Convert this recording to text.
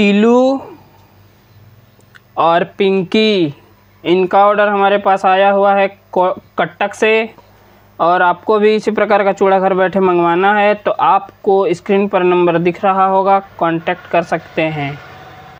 टीलू और पिंकी, इनका ऑर्डर हमारे पास आया हुआ है कटक से। और आपको भी इसी प्रकार का चूड़ा घर बैठे मंगवाना है तो आपको स्क्रीन पर नंबर दिख रहा होगा कांटेक्ट कर सकते हैं।